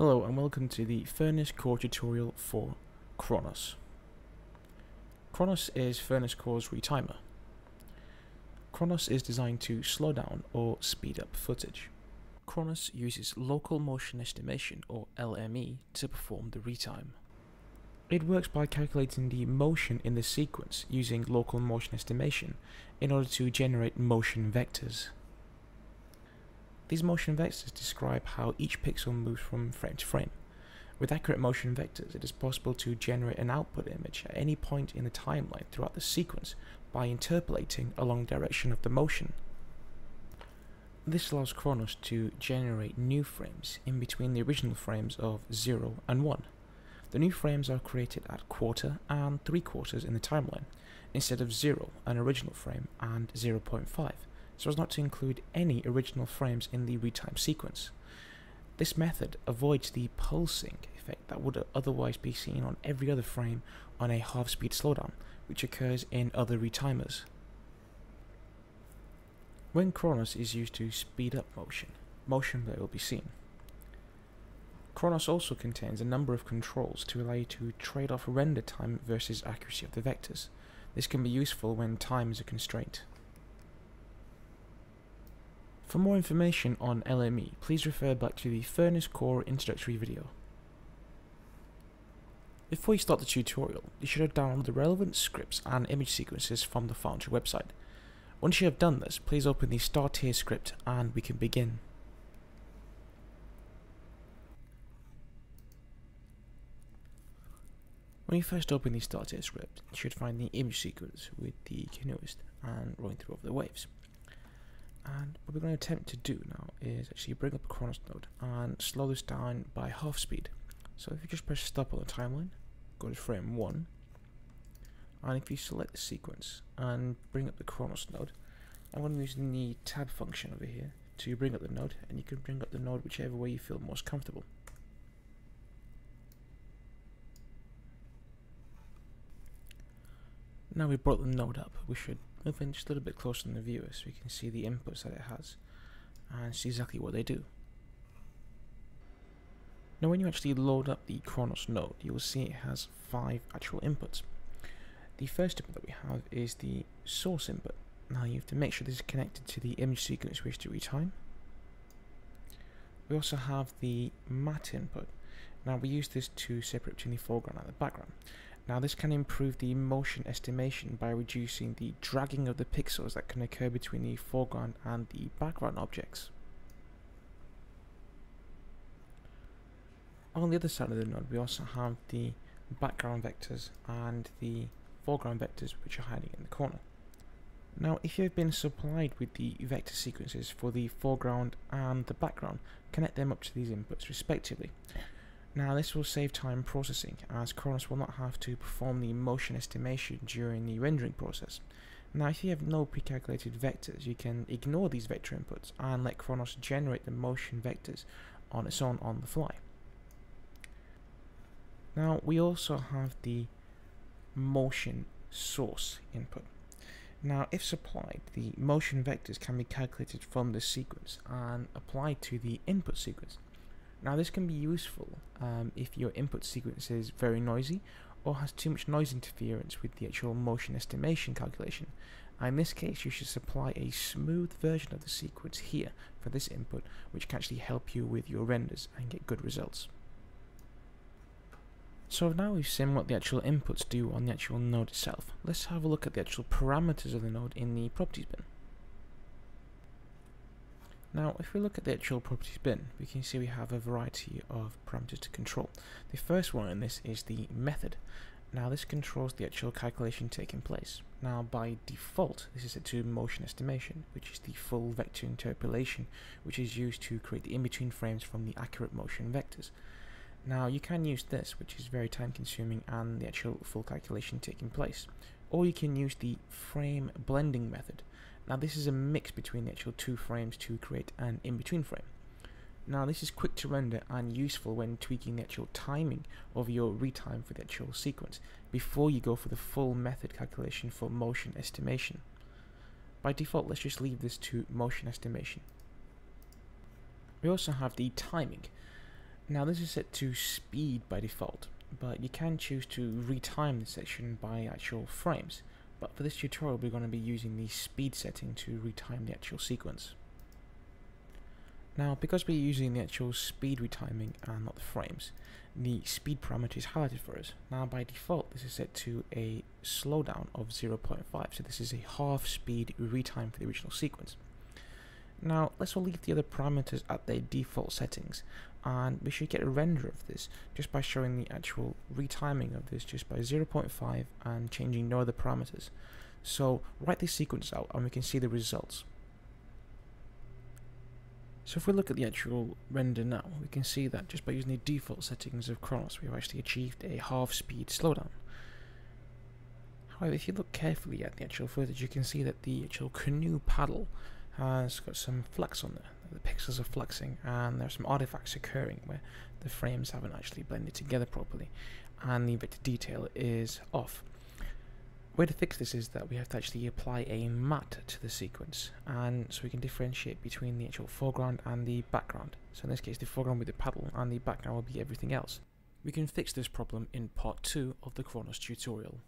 Hello and welcome to the Furnace Core tutorial for Kronos. Kronos is Furnace Core's retimer. Kronos is designed to slow down or speed up footage. Kronos uses local motion estimation or LME to perform the retime. It works by calculating the motion in the sequence using local motion estimation in order to generate motion vectors. These motion vectors describe how each pixel moves from frame to frame. With accurate motion vectors, it is possible to generate an output image at any point in the timeline throughout the sequence by interpolating along the direction of the motion. This allows Kronos to generate new frames in between the original frames of 0 and 1. The new frames are created at quarter and 3 quarters in the timeline, instead of 0, an original frame, and 0.5 so as not to include any original frames in the retime sequence. This method avoids the pulsing effect that would otherwise be seen on every other frame on a half-speed slowdown, which occurs in other retimers. When Kronos is used to speed up motion, motion blur will be seen. Kronos also contains a number of controls to allow you to trade off render time versus accuracy of the vectors. This can be useful when time is a constraint. For more information on LME, please refer back to the Furnace Core introductory video. Before you start the tutorial, you should have downloaded the relevant scripts and image sequences from the Foundry website. Once you have done this, please open the Start Here script and we can begin. When you first open the Start Here script, you should find the image sequence with the canoeist and rolling through over the waves. And what we're going to attempt to do now is actually bring up a Kronos node and slow this down by half speed. So if you just press stop on the timeline, go to frame 1, and if you select the sequence and bring up the Kronos node, I'm going to use the tab function over here to bring up the node, and you can bring up the node whichever way you feel most comfortable. Now we brought the node up, we should move in just a little bit closer to the viewer so we can see the inputs that it has and see exactly what they do. Now when you actually load up the Kronos node, you will see it has five actual inputs. The first input that we have is the source input. Now you have to make sure this is connected to the image sequence we wish to retime. We also have the matte input. Now we use this to separate between the foreground and the background. Now this can improve the motion estimation by reducing the dragging of the pixels that can occur between the foreground and the background objects. On the other side of the node we also have the background vectors and the foreground vectors which are hiding in the corner. Now if you have been supplied with the vector sequences for the foreground and the background, connect them up to these inputs respectively. Now this will save time processing as Kronos will not have to perform the motion estimation during the rendering process. Now if you have no pre-calculated vectors you can ignore these vector inputs and let Kronos generate the motion vectors on its own on the fly. Now we also have the motion source input. Now if supplied, the motion vectors can be calculated from the sequence and applied to the input sequence. Now this can be useful um, if your input sequence is very noisy or has too much noise interference with the actual motion estimation calculation. in this case you should supply a smooth version of the sequence here for this input which can actually help you with your renders and get good results. So now we've seen what the actual inputs do on the actual node itself, let's have a look at the actual parameters of the node in the properties bin. Now, if we look at the actual properties bin, we can see we have a variety of parameters to control. The first one in this is the method. Now, this controls the actual calculation taking place. Now, by default, this is set to motion estimation, which is the full vector interpolation, which is used to create the in-between frames from the accurate motion vectors. Now, you can use this, which is very time consuming and the actual full calculation taking place. Or you can use the frame blending method, now this is a mix between the actual two frames to create an in-between frame. Now this is quick to render and useful when tweaking the actual timing of your retime for the actual sequence before you go for the full method calculation for motion estimation. By default let's just leave this to motion estimation. We also have the timing. Now this is set to speed by default, but you can choose to retime this section by actual frames. But for this tutorial we're going to be using the speed setting to retime the actual sequence. Now because we're using the actual speed retiming and not the frames, the speed parameter is highlighted for us. Now by default this is set to a slowdown of 0.5, so this is a half speed retime for the original sequence. Now let's all leave the other parameters at their default settings and we should get a render of this just by showing the actual retiming of this just by 0.5 and changing no other parameters. So write this sequence out and we can see the results. So if we look at the actual render now, we can see that just by using the default settings of Kronos, we've actually achieved a half speed slowdown. However, if you look carefully at the actual footage, you can see that the actual canoe paddle has got some flex on there. The pixels are flexing and there's some artifacts occurring where the frames haven't actually blended together properly and the vector detail is off. Way to fix this is that we have to actually apply a matte to the sequence and so we can differentiate between the actual foreground and the background. So in this case the foreground will be the paddle and the background will be everything else. We can fix this problem in part 2 of the Kronos tutorial.